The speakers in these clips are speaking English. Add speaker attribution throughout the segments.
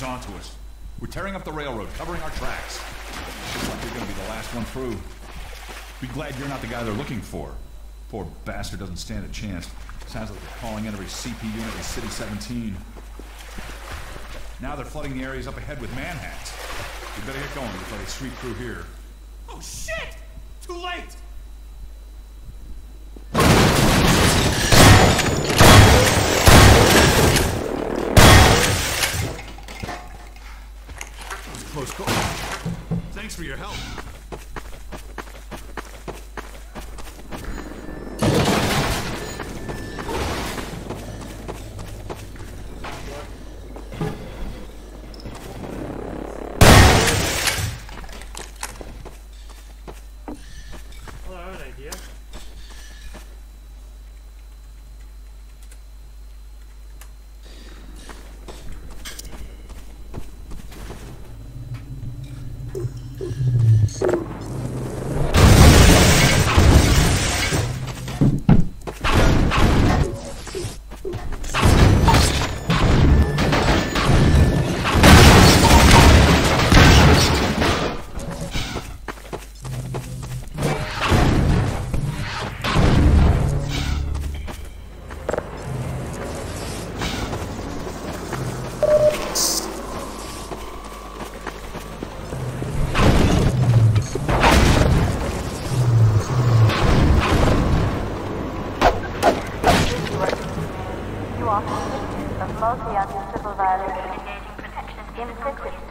Speaker 1: is onto us. We're
Speaker 2: tearing up the railroad, covering our tracks. Looks like you're gonna be the last one through. Be glad you're not the guy they're looking for. Poor bastard doesn't stand a chance. Sounds like they're calling in every CP unit in City 17. Now they're flooding the areas up ahead with manhacks. We better get going before they sweep through here.
Speaker 3: Oh shit! Too late!
Speaker 2: That was a close call. Thanks for your help.
Speaker 1: You are convicted of multi-uncivil violation engaging protection implicit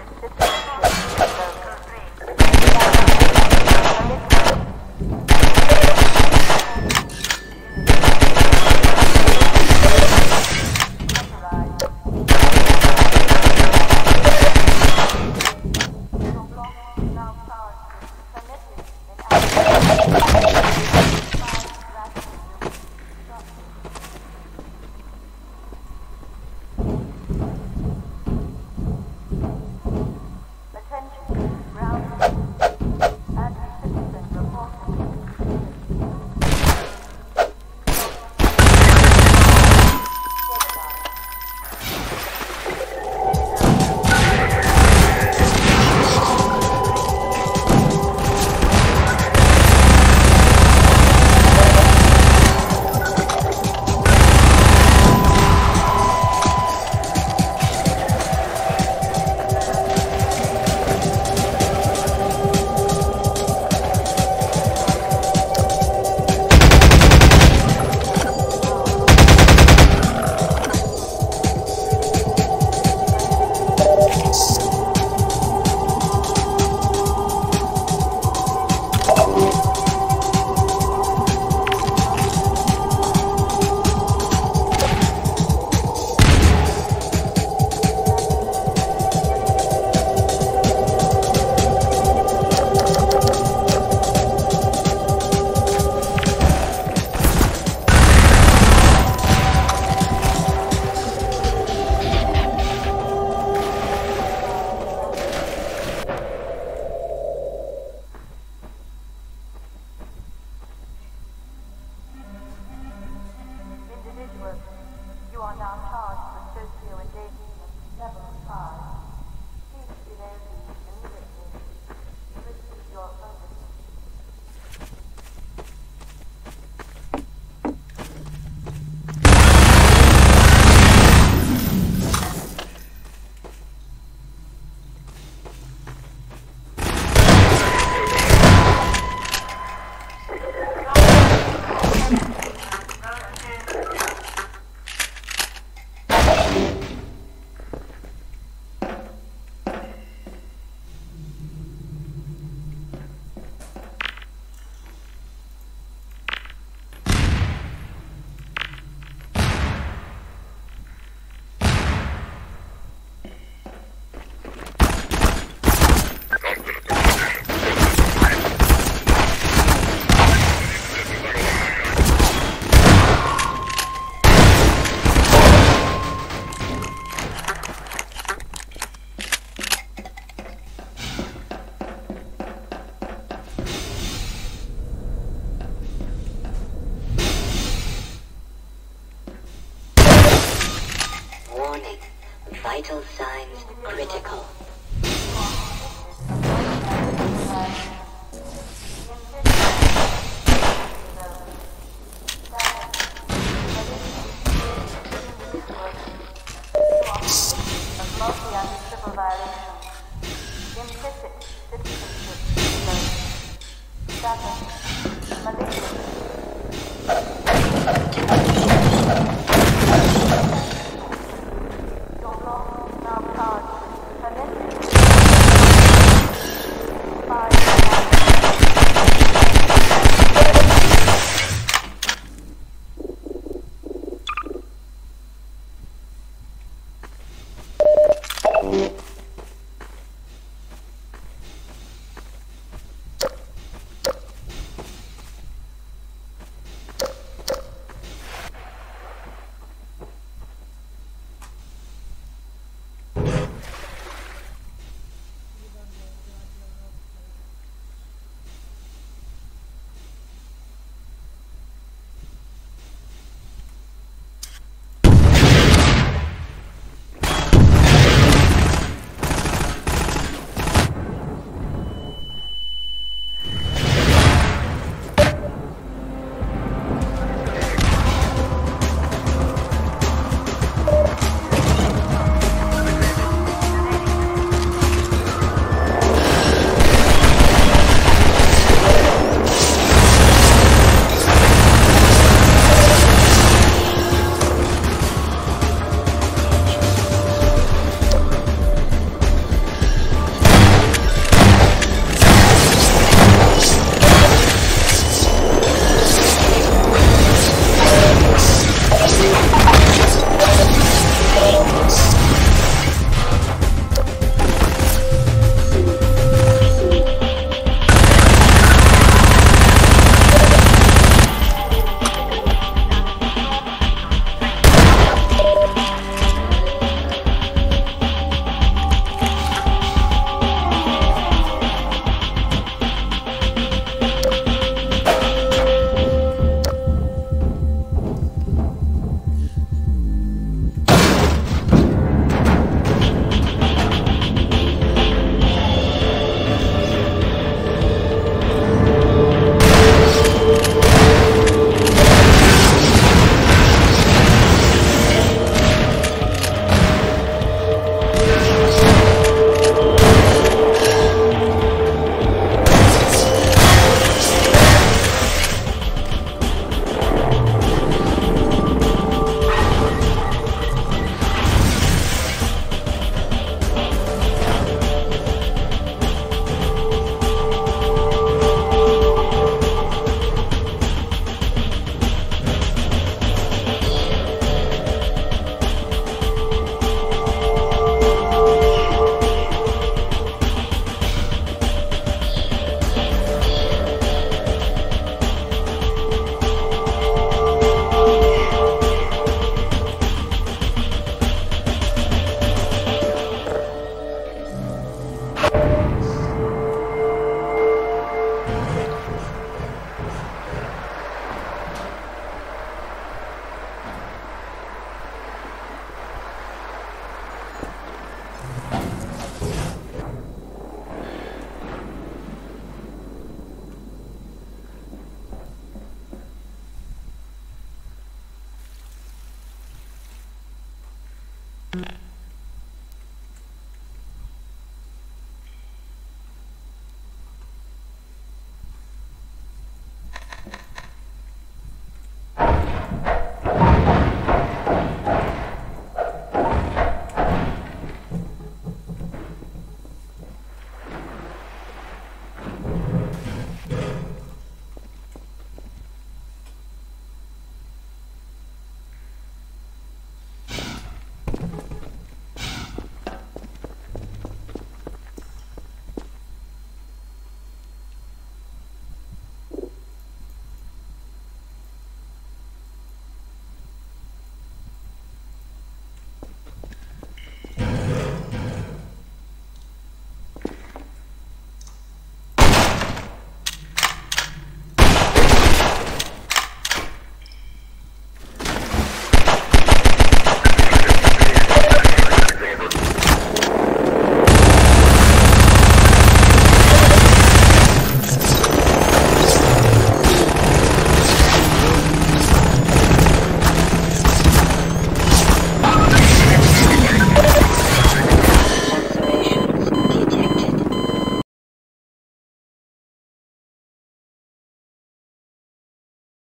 Speaker 1: 같아요.